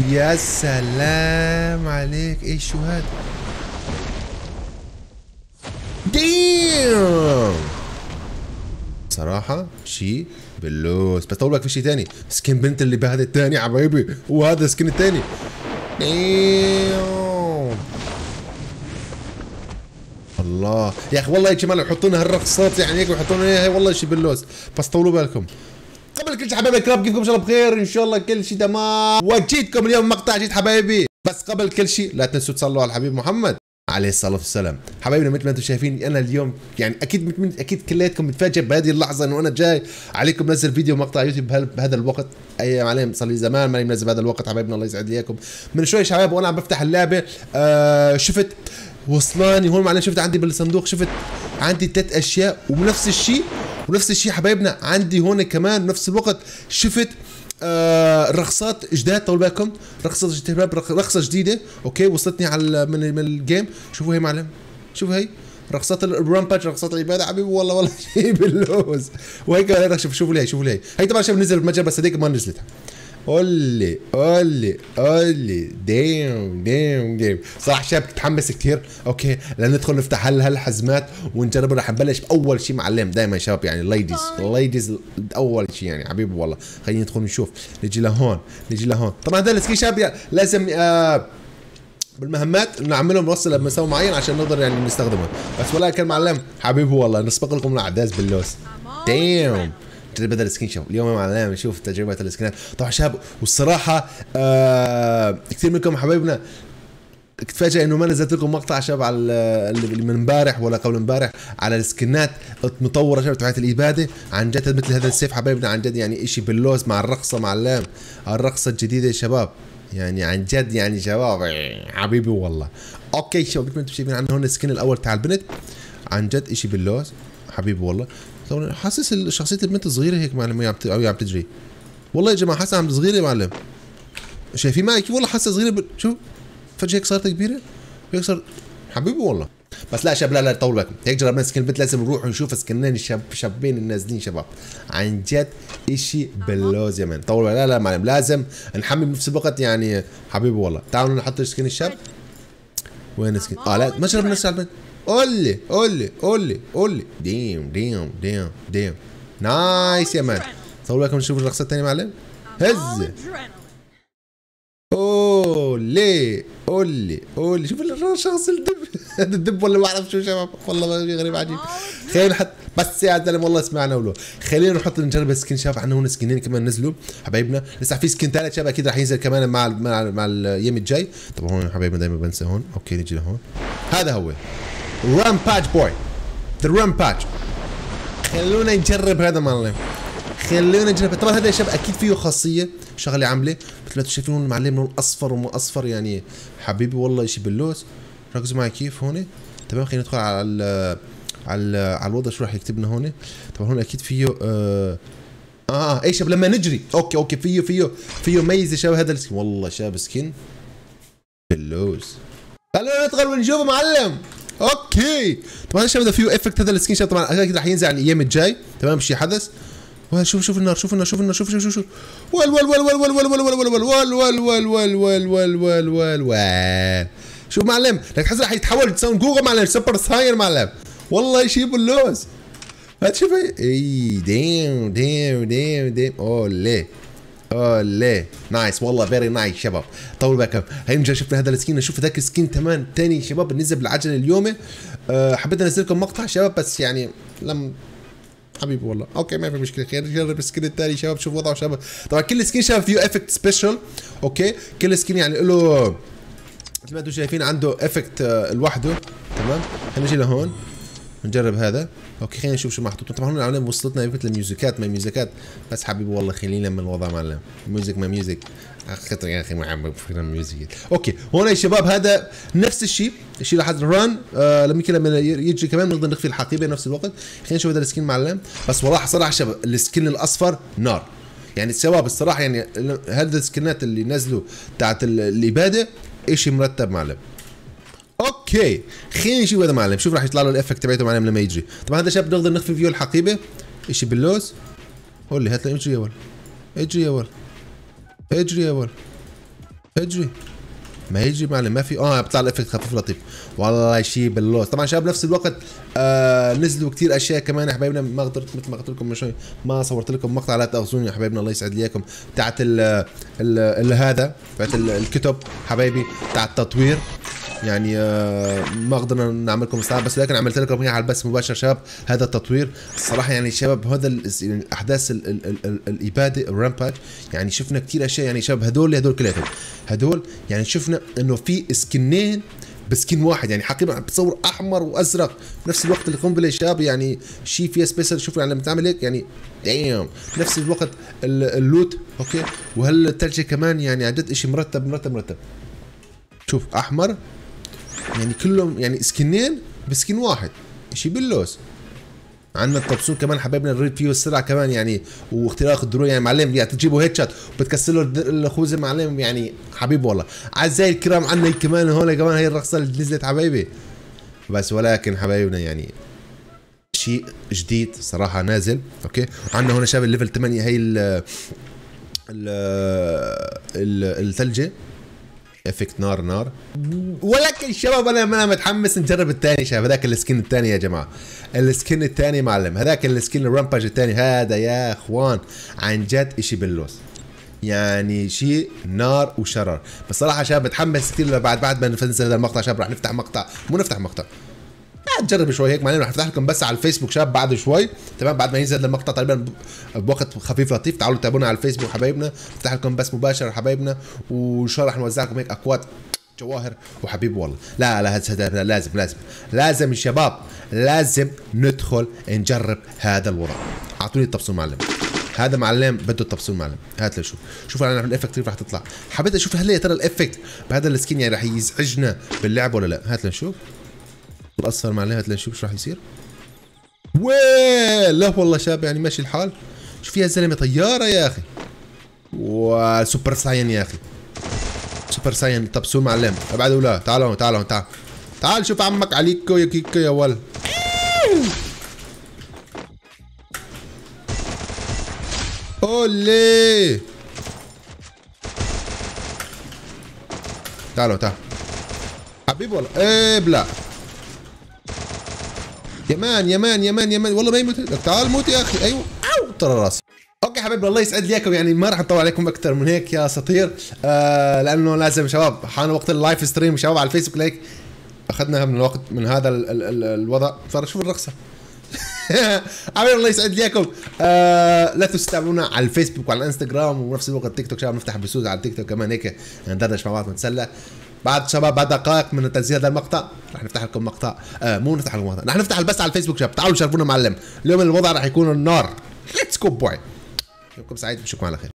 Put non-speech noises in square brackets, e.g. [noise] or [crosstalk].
يا سلام عليك شو هذا ديم صراحة شيء بلوس بس طول في شيء ثاني سكين بنت اللي بهذا الثاني حبايبي. وهذا السكين الثاني ديم الله. يا أخي والله يا جماعة يحطوا لنا هالرقصات يعني هيك ويحطوا لنا والله شيء بلوس بس طولوا بالكم. قبل كل شيء حبايبي الكرام كيفكم؟ إن شاء الله بخير إن شاء الله كل شيء تمام. وجيتكم اليوم مقطع جديد حبايبي. بس قبل كل شيء لا تنسوا تصلوا على الحبيب محمد عليه الصلاة والسلام. حبايبنا مثل ما أنتم شايفين أنا اليوم يعني أكيد أكيد كلياتكم متفاجئ بهذه اللحظة إنه أنا جاي عليكم نزل فيديو مقطع يوتيوب بهذا الوقت. أي عليه صار لي زمان ماني منزل بهذا الوقت حبايبنا الله يسعد إياكم. من شوي شباب وأنا عم بفتح اللعبة آه شفت وصلاني هون معلش شفت عندي بالصندوق شفت عندي ثلاث أشياء ونفس الشيء ونفس الشيء حبايبنا عندي هون كمان بنفس الوقت شفت آه رخصات جداد طول بالكم رخصة شباب رخ- رخصة جديدة أوكي وصلتني على من, من الجيم شوفوا هي معلم شوفوا هي رخصات الرامباج رخصات العبادة حبيبي والله والله [laughs] شيء باللوز وهيك هيك شوف شوفوا لي شوفوا لي هي. طبعا شباب نزل بمتجر بس هذيك ما نزلت قولي قولي قولي. ديم ديم ديم. صراحة شاب متحمس كثير أوكي لندخل نفتح هال هالحزمات ونجرب رح نبلش بأول شيء معلم. دائما شباب يعني ليديز ليديز أول شيء يعني حبيبي والله. خلينا ندخل نشوف. نجي لهون نجي لهون. طبعا هذا السكين شاب يعني لازم آه بالمهمات نعملهم نوصل لمستوى معين عشان نقدر يعني نستخدمه. بس والله كان معلم حبيبي والله نسبق لكم الأعداز باللوس. دايم جرب هذا السكين شوف اليوم يا معلم نشوف تجربة السكنات طبعا شباب والصراحة آه كثير منكم حبايبنا تفاجئ إنه ما نزلت لكم مقطع شباب على ال- اللي من امبارح ولا قبل امبارح على السكنات المطوره شباب تبعت الإبادة. عن جد مثل هذا السيف حبايبنا عن جد يعني إشي باللوز مع الرقصة معلم. الرقصة الجديدة يا شباب. يعني عن جد يعني شباب حبيبي والله. okay شباب أنتم شايفين عندنا هون ال skin الأول تاع البنت. عن جد إشي باللوز. حبيبي والله. حاسس شخصية البنت صغيرة هيك معلم وهي عم تجري. والله يا جماعة حاسه عم صغيرة يا معلم. شايفين معي كيف؟ والله حاسه صغيرة ب... فجأة هيك صارت كبيرة؟ هيك صار حبيبي والله. بس لا شباب لا لا طول بالكم. هيك جربنا skin البنت لازم نروح ونشوف سكنين الشاب شابين النازلين شباب. عن جد إشي باللوز يا man. طول لا لا معلم لازم نحمل بنفس الوقت يعني. حبيبي والله تعالوا نحط skin الشاب. وين skin آه لا ما جربنا نفس البنت قول لي قول لي قول لي قول لي. damn damn damn damn. nice يا man. طول بالكم نشوف الرقصه الثانية معلم. هز. قولي قولي قولي شوف الشخص هذا [laughs] الدب ولا ما أعرف شو شباب. والله شيء غريب عجيب. خلينا نحط بس يا زلمة والله سمعنا ولو. خلينا نحط نجرب skin شباب. عندنا هون سكينين كمان نزلوا. حبايبنا لسه في skin ثالث شباب أكيد راح ينزل كمان مع ال مع, ال مع الأيام الجاي. طبعا هون حبايبنا دائما بنسى هون. okay نجي لهون. هذا هو. Rampage boy The Rampage خلونا نجرب هذا معلم. خلونا نجرب. طبعا هذا يا شباب أكيد فيه خاصية شغلة عاملة. مثل ما أنتم شايفين هون معلم لون أصفر ومو أصفر يعني. حبيبي والله شيء باللوز. ركزوا معي كيف هون تمام خلينا ندخل على على على الوضع شو راح يكتب لنا هون طبعا هون أكيد فيه آه آه اي لما نجري okay okay فيه فيه فيه ميزه شباب هذا ال skin والله شاب skin باللوز خلونا ندخل ونشوفه معلم أوكي طبعا شباب اذا فيه افكت هذا السكين شباب طبعا أكيد راح ينزل على الأيام الجاي تمام شيء حدث شوف شوف النار شوف النار شوف النار شوف شوف شوف شوف وال وال وال وال وال وال وال وال وال وال وال وال وال وال وال وال شوف معلم؟ لك راح يتحول ساوند جوجل معلم سوبر ساين معلم. والله شيء باللوز هتشوف إي ديم ديم ديم ديم اولي اولي nice والله very nice شباب. طول بالكم هي نرجع شفنا هذا ال skin نشوف ذاك ال skin كمان تاني شباب نزل بالعجله اليوم أه حبيت انزل لكم مقطع شباب بس يعني لم حبيبي والله. okay ما في مشكلة. خير نجرب ال skin الثاني شباب شوف وضعه شباب. طبعا كل skin شباب فيه effect special okay كل skin يعني له مثل ما أنتم شايفين عنده effect لوحده تمام؟ هنجي لهون نجرب هذا. okay خلينا نشوف شو محطوط. طبعا هون العالم وصلتنا مثل ميوزيكات ما ميوزيكات. بس حبيبي والله خلينا من الوضع معلم music ما music خطر يا أخي ما عم بفكر music okay هون يا شباب هذا نفس الشيء الشيء لحد ران آه لما لما يجي كمان بنقدر نخفي الحقيبة بنفس الوقت. خلينا نشوف هذا ال skin معلم بس صراحة صراحة شباب ال skin الأصفر نار. يعني الشباب الصراحة يعني هذا السكنات اللي نزلوا تاعت ال- الإبادة شيء مرتب معلم. okay خلينا نشوف هذا معلم. شوف راح يطلع له ال effect تبعته معلم لما يجري طبعا هذا شاب نقدر نخفي فيه الحقيبة. اشي باللوز. قول لي هات اجري يا ولد. اجري يا ولد. اجري يا ولد. اجري. ما يجي معلم ما في آه بيطلع ال effect خفيف لطيف. والله شيء باللوز طبعا شباب نفس الوقت آه نزلوا كثير أشياء كمان يا حبايبنا. ما قدرت مثل ما قلت لكم من شوي ما صورت لكم مقطع لا تأخذوني يا حبايبنا. الله يسعد لي اياكم تاعت ال هذا تاعت الكتب حبايبي تاع التطوير. يعني آه ما قدرنا نعمل لكم استعراض بس لكن عملت لكم على البث مباشر شباب هذا التطوير. الصراحة يعني شباب هذا ال- يعني الإبادة الرامباج يعني شفنا كثير أشياء يعني شباب هدول هدول كلياتهم. هدول يعني شفنا إنه في سكنين بسكين واحد يعني حقيقة بتصور أحمر وأزرق. بنفس الوقت القنبلة شاب يعني شيء فيها سبيشل شوفوا يعني لما تعمل هيك يعني دايم نفس الوقت ال- اللوت أوكي وهالثلجه كمان يعني عن جد شيء مرتب مرتب مرتب. شوف أحمر يعني كلهم يعني سكنين ب skin واحد شيء باللوز. عندنا الطومسون كمان حبايبنا الريد فيه السرعه كمان يعني واختراق الدروع. يعني معلم يعني تجيبوا headshot وبتكسر له الخوذة معلم يعني حبيب والله. أعزائي الكرام عندنا كمان هون كمان هي الرقصه اللي نزلت حبايبي. بس ولكن حبايبنا يعني شيء جديد صراحة نازل okay؟ وعندنا هون شباب ال level 8 هي ال ال- الثلجة. effect نار نار. ولكن شباب أنا أنا متحمس نجرب الثاني شباب. هذاك ال skin الثاني يا جماعة. ال skin الثاني معلم هذاك ال skin ال Rampage الثاني هذا يا إخوان عن جد إشي باللوز. يعني شيء نار وشرر. بصراحة شباب متحمس كثير بعد بعد ما ننزل هذا المقطع شباب راح نفتح مقطع. مو نفتح مقطع. بعد جرب شوي هيك معلم رح أفتح لكم بث على الفيسبوك شباب بعد شوي. تمام؟ بعد ما ينزل المقطع تقريبا بوقت خفيف لطيف تعالوا تابعونا على الفيسبوك حبايبنا. افتح لكم بث مباشر حبايبنا وإن شاء الله رح نوزع لكم هيك اكواد جواهر. وحبيب والله لا لا لازم لازم لازم يا شباب لازم ندخل نجرب هذا الوضع أعطوني التبصير معلم. هذا معلم بده التبصير معلم. هات لشوف شوف. أنا ال effect كيف رح تطلع. حبيت أشوف هل يا ترى ال effect بهذا ال skin يعني رح يزعجنا باللعب ولا لا؟ هات لنشوف معلم هات لنشوف شو راح يصير. ويه لا والله شاب يعني ماشي الحال. شو فيها زلمة طيارة يا أخي. و Super Saiyan يا أخي. Super Saiyan تبسون معلم. ابعد ولا. تعالوا تعالوا تعال. تعال شوف عمك عليكو يا كيكو يا ول أولي. تعالوا تعال. حبيب والله. إيه بلا. يمان يمان يمان يمان. والله ما يموت. تعال موت يا أخي. أيوه. أو ترى راسي. okay حبايبي الله يسعد لي اياكم يعني ما راح نطول عليكم أكثر من هيك يا اساطير آه لأنه لازم شباب. حان وقت ال live stream شباب على الفيسبوك لايك اخذنا من الوقت من هذا ال ال ال الوضع. صار شوف الرقصه [laughs] حبايبي الله يسعد لي اياكم آه لا تنسوا تتابعونا على الفيسبوك وعلى الانستغرام وبنفس الوقت تيك توك. شباب نفتح بثوث على التيك توك كمان هيك. ندردش مع بعض نتسلى. بعد شباب بعد دقائق من تنزيل هذا المقطع رح نفتح لكم مقطع. آه مو نفتح لكم مقطع رح نفتح البث على الفيسبوك. شباب تعالوا شرفونا معلم. اليوم الوضع رح يكون النار. let's go boy يومكم سعيد بشوفكم على خير.